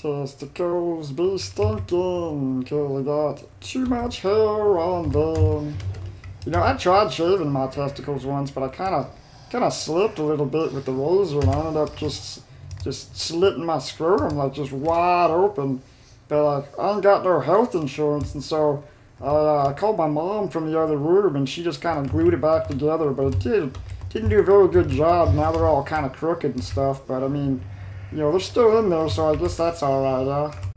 Testicles be stinking because I got too much hair on them. You know, I tried shaving my testicles once, but I kind of kind of slipped a little bit with the razor, and I ended up just just slitting my scrotum like just wide open. But like, I ain't got no health insurance, and so uh, I called my mom from the other room, and she just kind of glued it back together. But it did didn't do a very good job. Now they're all kind of crooked and stuff. But I mean, know, they're still in there, so I guess that's all right. Uh.